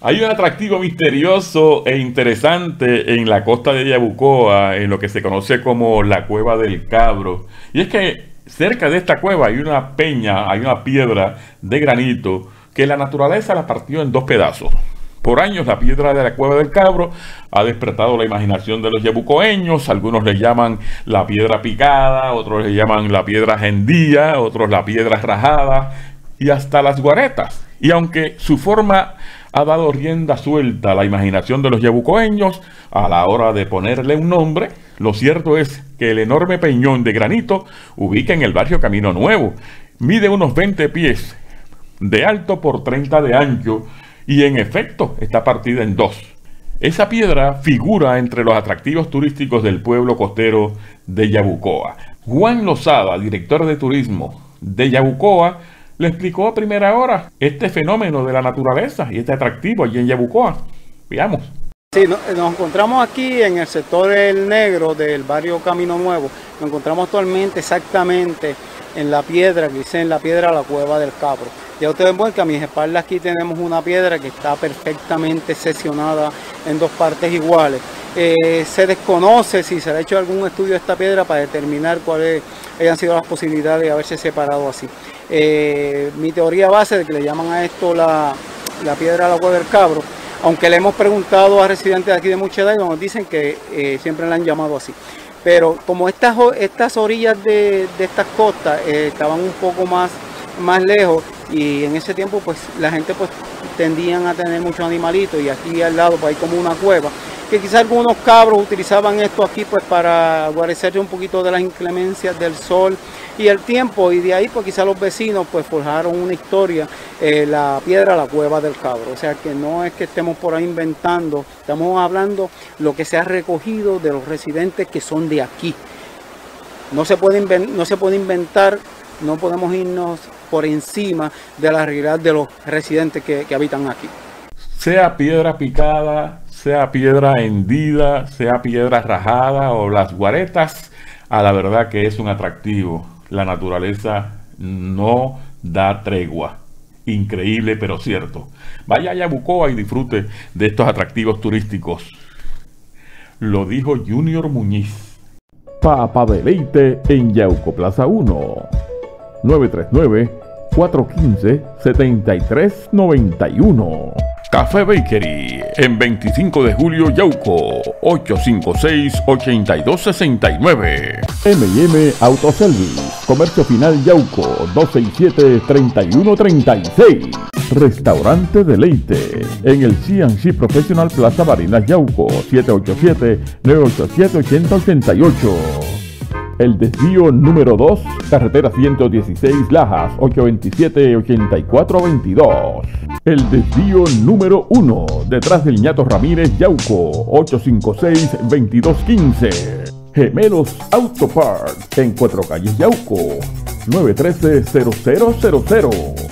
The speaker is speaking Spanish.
Hay un atractivo misterioso e interesante en la costa de Yabucoa, en lo que se conoce como la Cueva del Cabro. Y es que cerca de esta cueva hay una peña, hay una piedra de granito que la naturaleza la partió en dos pedazos. Por años la piedra de la Cueva del Cabro ha despertado la imaginación de los yabucoeños, algunos le llaman la piedra picada, otros le llaman la piedra gendía, otros la piedra rajada y hasta las guaretas. Y aunque su forma ha dado rienda suelta a la imaginación de los yabucoeños a la hora de ponerle un nombre, lo cierto es que el enorme peñón de granito ubica en el barrio Camino Nuevo. Mide unos 20 pies de alto por 30 de ancho y en efecto está partida en dos. Esa piedra figura entre los atractivos turísticos del pueblo costero de Yabucoa. Juan Lozada, director de turismo de Yabucoa, le explicó a primera hora este fenómeno de la naturaleza y este atractivo allí en Yabucoa. Veamos. Sí, nos encontramos aquí en el sector del negro del barrio Camino Nuevo. Nos encontramos actualmente exactamente en la piedra, que dice en la piedra la cueva del Cabro. Ya ustedes ven que a mis espaldas aquí tenemos una piedra que está perfectamente sesionada en dos partes iguales. Eh, se desconoce si se ha hecho algún estudio de esta piedra para determinar cuáles hayan sido las posibilidades de haberse separado así. Eh, mi teoría base de que le llaman a esto la, piedra de la cueva del cabro, aunque le hemos preguntado a residentes de aquí de Mucheda y nos dicen que eh, siempre la han llamado así. Pero como estas, estas orillas de, estas costas estaban un poco más, más lejos y en ese tiempo pues la gente pues tendían a tener muchos animalitos y aquí al lado pues hay como una cueva que quizás algunos cabros utilizaban esto aquí pues para guarecerse un poquito de las inclemencias del sol y el tiempo y de ahí pues quizás los vecinos pues forjaron una historia, eh, la piedra, la cueva del cabro, o sea que no es que estemos por ahí inventando, estamos hablando lo que se ha recogido de los residentes que son de aquí. No se puede, no se puede inventar, no podemos irnos por encima de la realidad de los residentes que, que habitan aquí. Sea piedra picada, sea piedra hendida, sea piedra rajada o las guaretas, a la verdad que es un atractivo. La naturaleza no da tregua. Increíble pero cierto. Vaya a Yabucoa y disfrute de estos atractivos turísticos. Lo dijo Junior Muñiz. Papa Deleite en Yauco Plaza 1. 939 415 7391. Café Bakery en 25 de julio Yauco 856-8269 MM Autoservice Comercio Final Yauco 267-3136 Restaurante Deleite en el CNC Professional Plaza Barinas Yauco 787-987-8088 el desvío número 2, carretera 116 Lajas, 827-8422. El desvío número 1, detrás del ñato Ramírez Yauco, 856-2215. Gemelos Auto Parts, en Cuatro Calles Yauco, 913-0000.